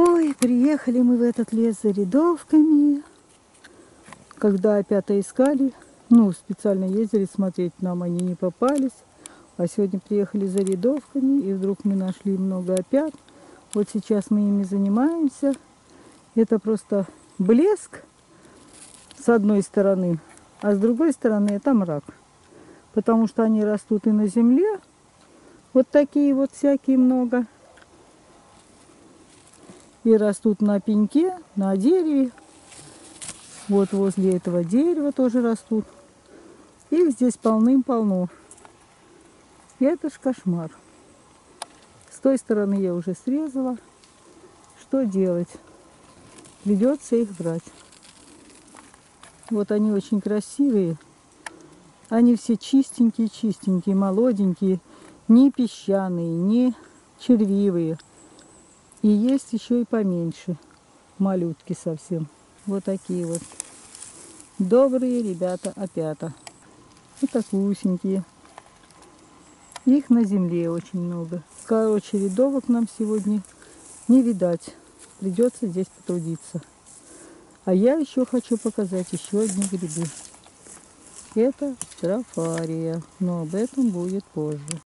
Ой, приехали мы в этот лес за рядовками. Когда опять искали, ну, специально ездили смотреть, нам они не попались. А сегодня приехали за рядовками, и вдруг мы нашли много опят. Вот сейчас мы ими занимаемся. Это просто блеск с одной стороны, а с другой стороны это мрак. Потому что они растут и на земле. Вот такие вот всякие много. И растут на пеньке, на дереве. Вот возле этого дерева тоже растут. Их здесь полным-полно. Это ж кошмар. С той стороны я уже срезала. Что делать? Придется их брать. Вот они очень красивые. Они все чистенькие-чистенькие, молоденькие. Не песчаные, не червивые. И есть еще и поменьше. Малютки совсем. Вот такие вот. Добрые ребята опята. Вот такусенькие. Их на земле очень много. Короче, рядовок нам сегодня не видать. Придется здесь потрудиться. А я еще хочу показать еще одни грибы. Это трофария, но об этом будет позже.